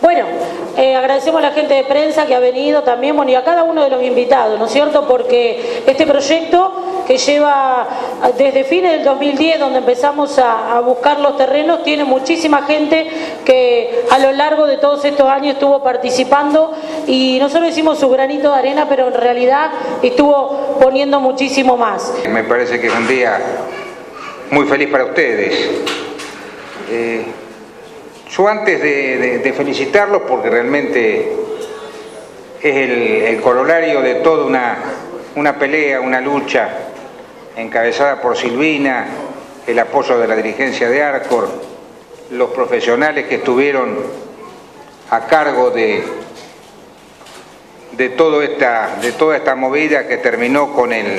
Bueno, eh, agradecemos a la gente de prensa que ha venido también, bueno, y a cada uno de los invitados, ¿no es cierto? Porque este proyecto que lleva desde fines del 2010, donde empezamos a, a, buscar los terrenos, tiene muchísima gente que a lo largo de todos estos años estuvo participando y nosotros hicimos su granito de arena, pero en realidad estuvo poniendo muchísimo más. Me parece que es un día muy feliz para ustedes. Eh, yo antes de, de, felicitarlos, porque realmente es el, el corolario de toda una, una, pelea, una lucha encabezada por Silvina, el apoyo de la dirigencia de Arcor, los profesionales que estuvieron a cargo de, de, todo esta, de toda esta movida que terminó con el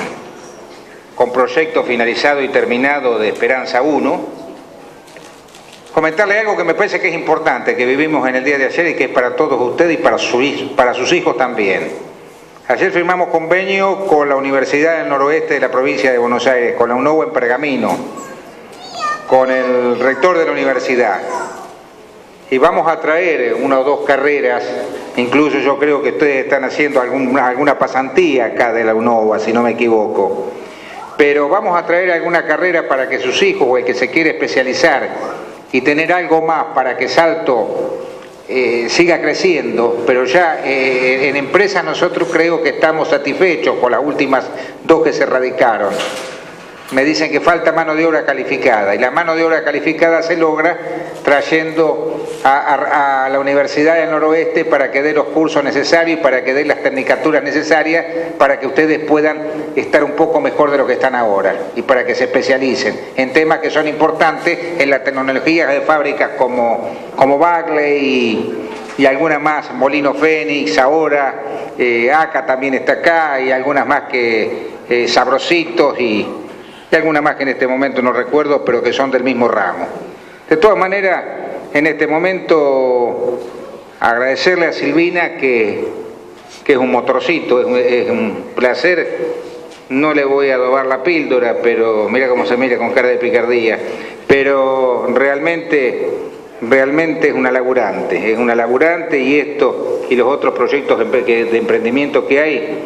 con proyecto finalizado y terminado de Esperanza 1, comentarle algo que me parece que es importante, que vivimos en el día de ayer y que es para todos ustedes y para, su, para sus hijos también. Ayer firmamos convenio con la Universidad del Noroeste de la provincia de Buenos Aires, con la UNOVA en Pergamino, con el rector de la universidad. Y vamos a traer una o dos carreras, incluso yo creo que ustedes están haciendo alguna, alguna pasantía acá de la UNOVA, si no me equivoco. Pero vamos a traer alguna carrera para que sus hijos o el que se quiere especializar y tener algo más para que Salto eh, siga creciendo, pero ya eh, en empresas nosotros creo que estamos satisfechos con las últimas dos que se radicaron. Me dicen que falta mano de obra calificada y la mano de obra calificada se logra trayendo a, la Universidad del Noroeste para que dé los cursos necesarios y para que dé las tecnicaturas necesarias para que ustedes puedan estar un poco mejor de lo que están ahora y para que se especialicen en temas que son importantes en las tecnologías de fábricas como, como Bagley y, y algunas más, Molino Fénix, ahora, eh, ACA también está acá y algunas más que eh, Sabrositos y, y algunas más que en este momento no recuerdo, pero que son del mismo ramo. De todas maneras, en este momento agradecerle a Silvina que, que es un motorcito, es un, placer. No le voy a adobar la píldora, pero mira cómo se mira con cara de picardía. Pero realmente, realmente es una laburante, es una laburante y esto y los otros proyectos de emprendimiento que hay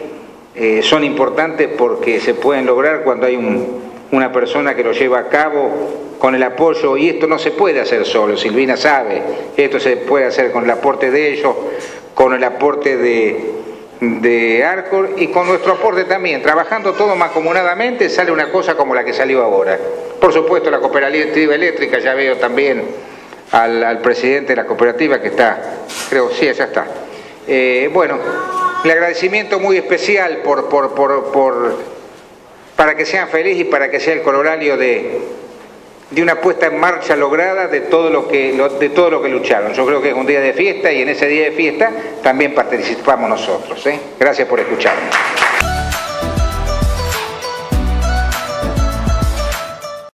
eh, son importantes porque se pueden lograr cuando hay un, una persona que lo lleva a cabo con el apoyo, y esto no se puede hacer solo, Silvina sabe, esto se puede hacer con el aporte de ellos, con el aporte de, de Arcor y con nuestro aporte también, trabajando todo mancomunadamente sale una cosa como la que salió ahora. Por supuesto la cooperativa eléctrica, ya veo también al, presidente de la cooperativa que está, creo, sí, ya está. Eh, bueno, el agradecimiento muy especial por, por, por, por para que sean felices y para que sea el corolario de, de una puesta en marcha lograda de todo, lo que, de todo lo que lucharon. Yo creo que es un día de fiesta y en ese día de fiesta también participamos nosotros. ¿eh? Gracias por escucharme.